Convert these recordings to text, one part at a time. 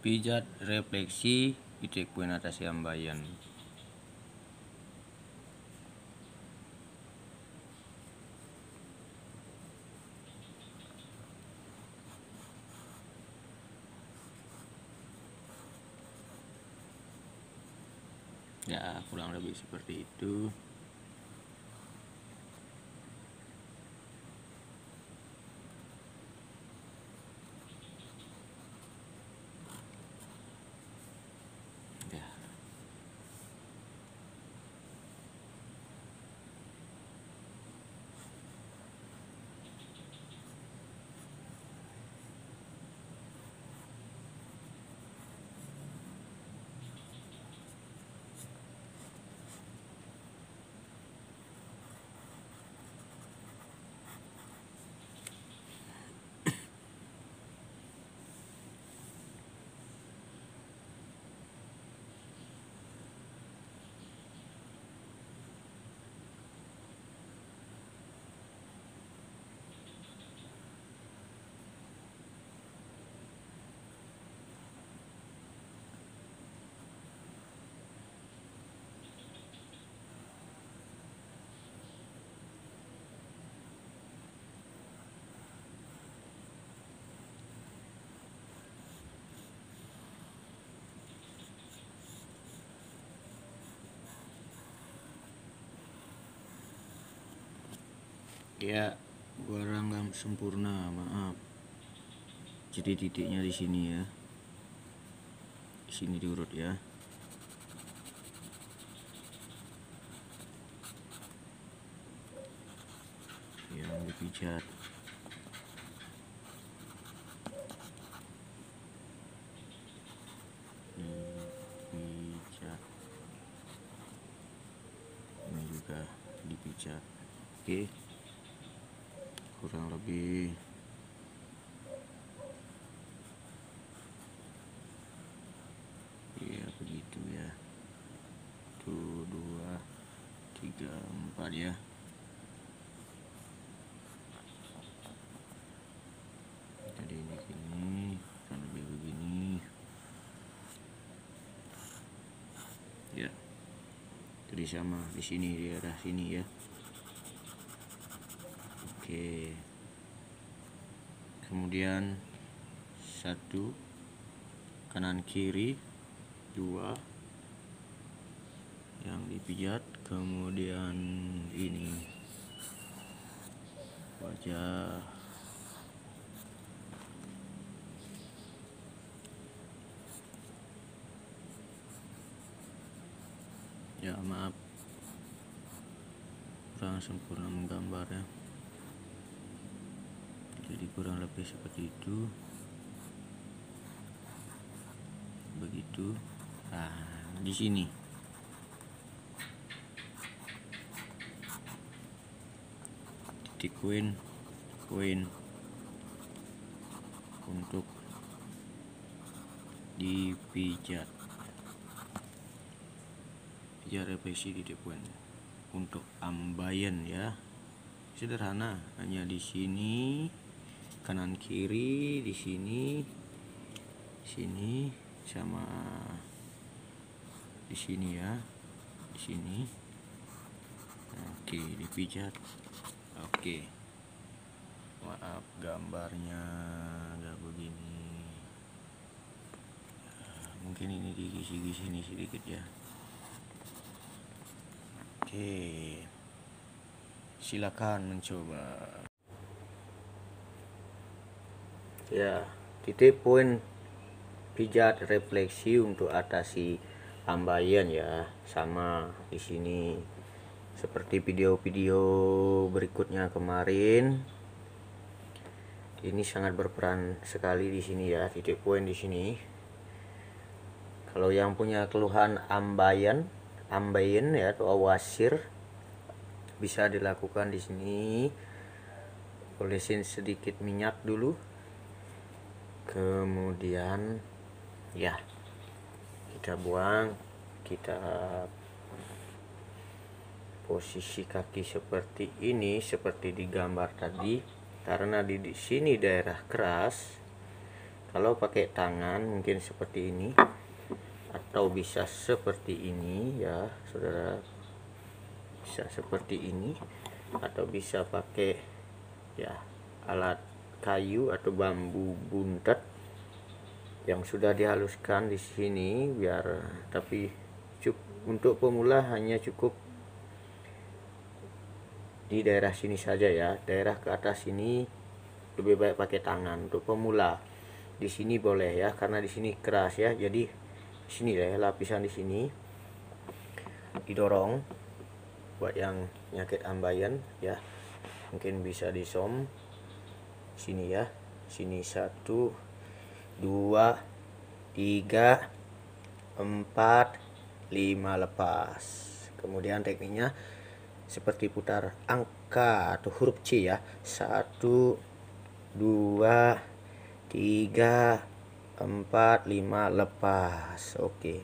pijat refleksi titik poin atas ambayan ya kurang lebih seperti itu ya kurang nggak sempurna maaf. Jadi titiknya di sini ya. Di sini diurut ya. Yang dipijat ini juga dipijat oke kurang lebih ya begitu ya tuh dua empat ya jadi ini gini kurang lebih begini ya. Jadi sama di sini di arah sini ya. Oke. Kemudian satu. Kanan kiri dua yang dipijat kemudian ini. Wajah ya maaf. Kurang sempurna menggambar ya. Jadi kurang lebih seperti itu. Begitu. Nah di sini titik koin koin untuk dipijat. Pijat refleksi titik poin untuk ambayan ya. Sederhana hanya di sini kanan kiri di sini sini sama di sini ya di sini. Oke dipijat oke. Maaf gambarnya agak begini. Ya, mungkin ini digisi-gisi ini sedikit ya. Oke. Silakan mencoba. Ya titik poin pijat refleksi untuk atasi ambayan ya sama di sini seperti video-video berikutnya kemarin. Ini sangat berperan sekali di sini ya titik poin di sini. Kalau yang punya keluhan ambayan ambayan ya atau wasir bisa dilakukan di sini. Olesin sedikit minyak dulu. Kemudian ya kita buang kita posisi kaki seperti ini seperti di gambar tadi karena di, sini daerah keras kalau pakai tangan mungkin seperti ini atau bisa seperti ini ya saudara. Bisa seperti ini atau bisa pakai ya alat kayu atau bambu buntet yang sudah dihaluskan di sini biar tapi cukup untuk pemula hanya cukup di daerah sini saja ya. Daerah ke atas ini lebih baik pakai tangan untuk pemula. Di sini boleh ya karena di sini keras ya. Jadi di sini ya lapisan di sini. Didorong buat yang nyakit ambayan ya. Mungkin bisa disom. Sini ya. Sini satu dua tiga empat lima lepas. Kemudian tekniknya seperti putar angka atau huruf C ya. Satu dua tiga empat lima lepas. Oke.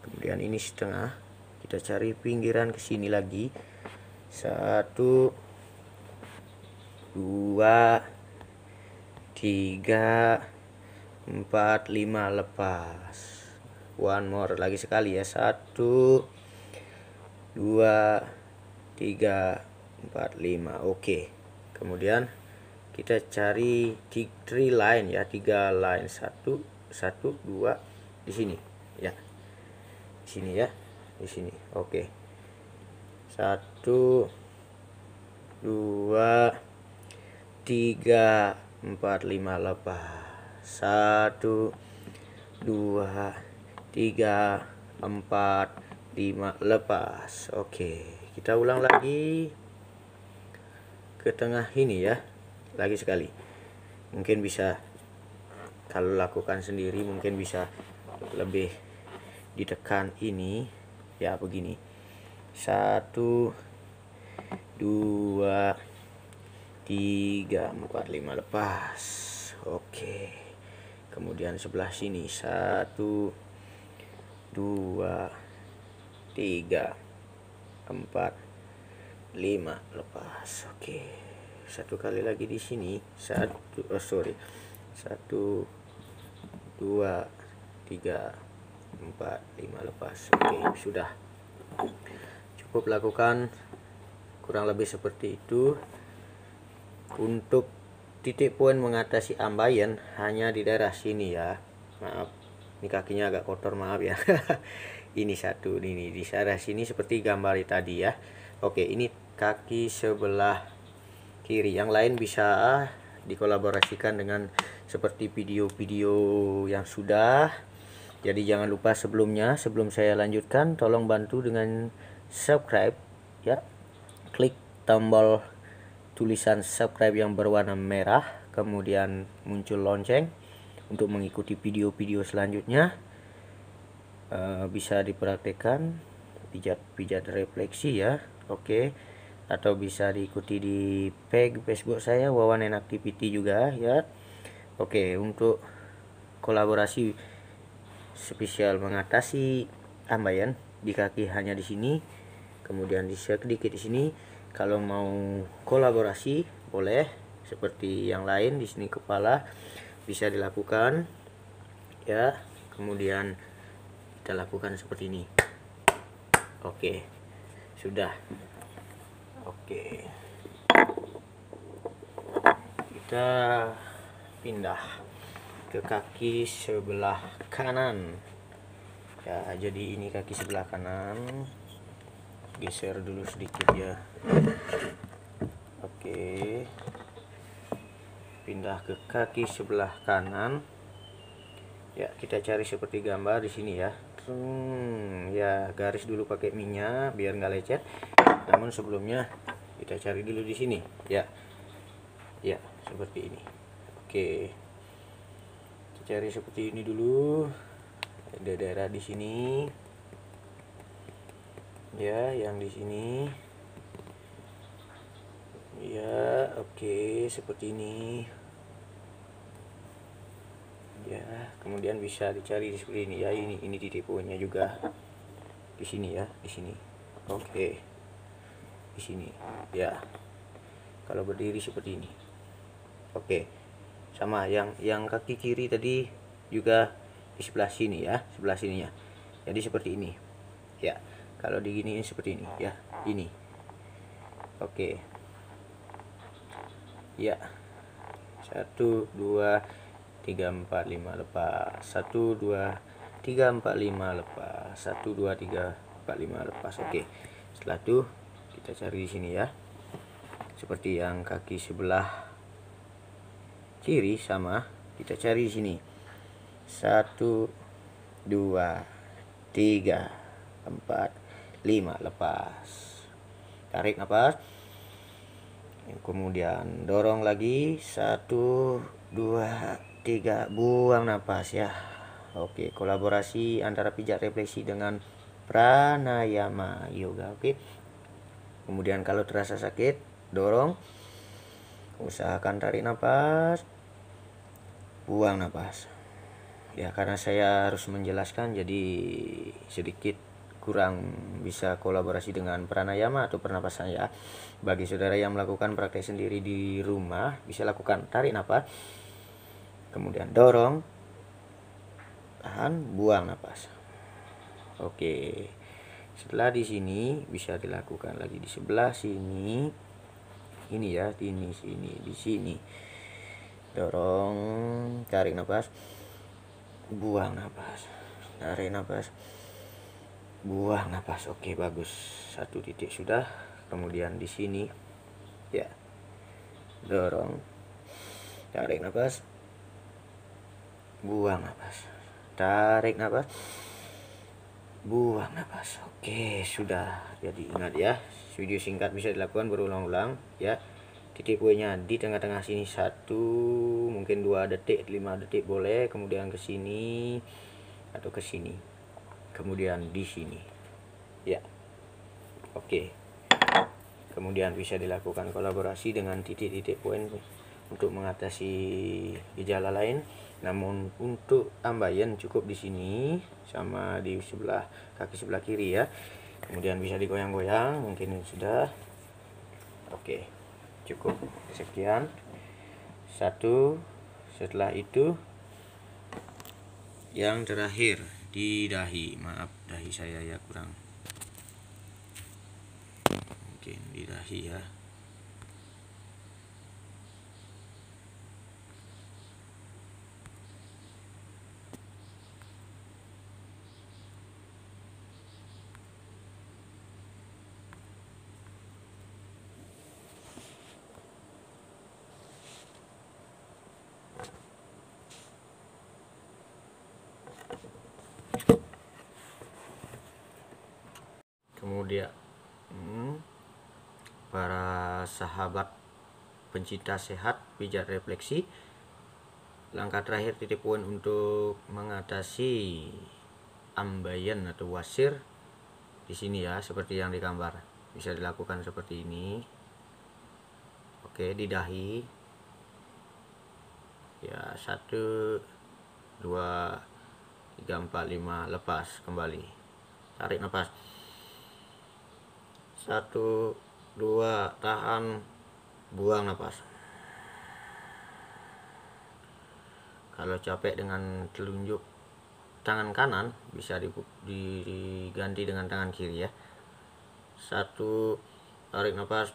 Kemudian ini setengah. Kita cari pinggiran ke sini lagi. Satu dua tiga empat lima lepas. One more lagi sekali ya. Satu dua tiga empat lima. Oke. Kemudian kita cari three line ya. Tiga line. Satu satu dua. Di sini. Ya. Di sini ya. Di sini. Oke. Satu dua tiga empat lima. Lepas. Satu dua tiga empat lima. Lepas. Oke kita ulang lagi ke tengah ini ya lagi sekali. Mungkin bisa kalau lakukan sendiri mungkin bisa lebih ditekan ini ya begini. Satu dua tiga empat lima lepas. Oke. Kemudian sebelah sini satu dua tiga empat. Lima. Lepas. Oke. Satu kali lagi di sini. Satu oh sorry. Satu dua tiga empat lima. Lepas. Oke. Sudah. Cukup lakukan. Kurang lebih seperti itu. Untuk titik poin mengatasi ambayan hanya di daerah sini ya. Maaf. Ini kakinya agak kotor maaf ya ini satu ini di daerah sini seperti gambar tadi ya. Oke ini kaki sebelah kiri. Yang lain bisa dikolaborasikan dengan seperti video-video yang sudah. Jadi jangan lupa sebelumnya sebelum saya lanjutkan tolong bantu dengan subscribe ya. Klik tombol tulisan subscribe yang berwarna merah kemudian muncul lonceng untuk mengikuti video-video selanjutnya uh, bisa dipraktekkan pijat-pijat refleksi ya oke. Okay atau bisa diikuti di page Facebook saya Wawan and Activity juga ya. Oke untuk kolaborasi spesial mengatasi ambayan di kaki hanya di sini kemudian di sedikit di sini. Kalau mau kolaborasi boleh. Seperti yang lain di sini kepala bisa dilakukan ya. Kemudian kita lakukan seperti ini oke sudah Oke. Kita pindah ke kaki sebelah kanan. Ya, jadi ini kaki sebelah kanan. Geser dulu sedikit ya. Oke. Pindah ke kaki sebelah kanan. Ya, kita cari seperti gambar di sini ya. Hmm, ya garis dulu pakai minyak biar nggak lecet. Namun sebelumnya kita cari dulu di sini. Ya ya seperti ini. Oke. Kita cari seperti ini dulu. Ada daerah di sini. Ya yang di sini. Ya oke seperti ini ya kemudian bisa dicari seperti ini. Ya ini ini titik poinnya juga. Di sini ya di sini. Oke. Di sini. Ya. Kalau berdiri seperti ini. Oke. Sama yang yang kaki kiri tadi juga di sebelah sini ya sebelah sininya. Jadi seperti ini. Ya. Kalau diginiin seperti ini ya. Ini. Oke. Ya. Satu dua tiga empat lima lepas. Satu dua tiga empat lima lepas. Satu dua tiga empat lima lepas. Oke. Setelah itu kita cari di sini ya. Seperti yang kaki sebelah kiri sama kita cari di sini. Satu dua tiga empat lima lepas. Tarik nafas kemudian dorong lagi. Satu dua tiga buang nafas ya. Oke kolaborasi antara pijat refleksi dengan pranayama yoga oke. Kemudian kalau terasa sakit dorong. Usahakan tarik nafas buang nafas ya karena saya harus menjelaskan jadi sedikit kurang bisa kolaborasi dengan pranayama atau pernapasan ya. Bagi saudara yang melakukan praktek sendiri di rumah bisa lakukan tarik nafas kemudian dorong. Tahan buang nafas. Oke. Setelah di sini bisa dilakukan lagi di sebelah sini. Ini ya ini sini di sini. Dorong tarik nafas. Buang nafas. Tarik nafas. Buang nafas. Oke bagus. Satu titik sudah. Kemudian di sini. Ya. Dorong. Tarik nafas buang nafas. Tarik nafas. Buang nafas. Oke sudah. Jadi ingat ya video singkat bisa dilakukan berulang-ulang ya. Titik poinnya di tengah-tengah sini. Satu mungkin dua detik lima detik boleh. Kemudian ke sini atau ke sini. Kemudian di sini. Ya. Oke. Kemudian bisa dilakukan kolaborasi dengan titik-titik poin untuk mengatasi gejala lain. Namun untuk ambayan cukup di sini sama di sebelah kaki sebelah kiri ya. Kemudian bisa digoyang-goyang mungkin sudah. Oke cukup. Sekian. Satu setelah itu yang terakhir di dahi. Maaf dahi saya ya kurang. Mungkin di dahi ya kemudian hmm, para sahabat pencinta sehat pijat refleksi. Langkah terakhir titik poin untuk mengatasi ambayan atau wasir di sini ya seperti yang digambar. Bisa dilakukan seperti ini. Oke di dahi ya satu dua tiga empat lima lepas kembali. Tarik nafas. Satu dua tahan buang nafas. Kalau capek dengan telunjuk tangan kanan bisa diganti dengan tangan kiri ya. Satu tarik nafas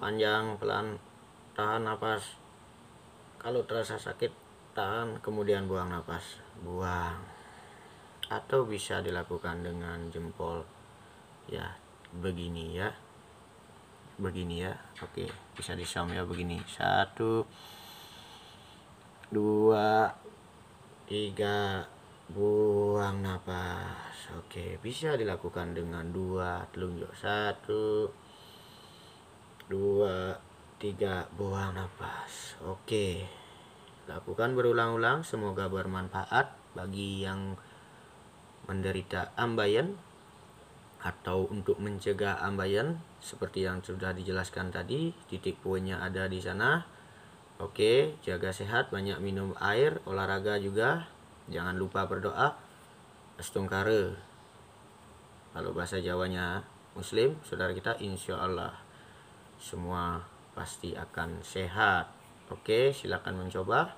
panjang pelan tahan nafas. Kalau terasa sakit tahan kemudian buang nafas. Buang atau bisa dilakukan dengan jempol. Ya begini ya. Begini ya. Oke bisa disam ya begini. Satu dua tiga. Buang nafas oke bisa dilakukan dengan dua telunjuk. Satu dua tiga. Buang nafas oke. Lakukan berulang-ulang. Semoga bermanfaat bagi yang menderita ambayan atau untuk mencegah ambayan seperti yang sudah dijelaskan tadi titik poinnya ada di sana. Oke jaga sehat banyak minum air olahraga juga. Jangan lupa berdoa. Astungkare kalau bahasa Jawanya muslim saudara kita insya Allah semua pasti akan sehat. Oke silakan mencoba.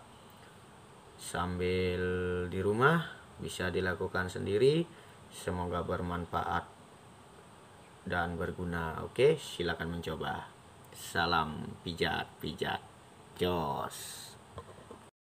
Sambil di rumah bisa dilakukan sendiri. Semoga bermanfaat dan berguna. Oke silakan mencoba. Salam pijat pijat jos